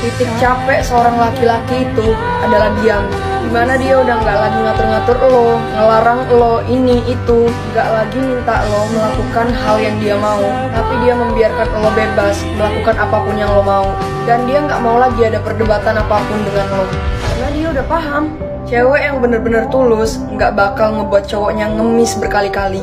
Titik capek seorang laki-laki itu adalah diam. Di mana dia udah nggak lagi ngatur-ngatur lo, ngelarang lo ini itu, nggak lagi minta lo melakukan hal yang dia mau, tapi dia membiarkan lo bebas melakukan apa pun yang lo mau. Dan dia nggak mau lagi ada perdebatan apa pun dengan lo, karena dia udah paham. Cewek yang bener-bener tulus nggak bakal ngebuat cowoknya ngemis berkali-kali.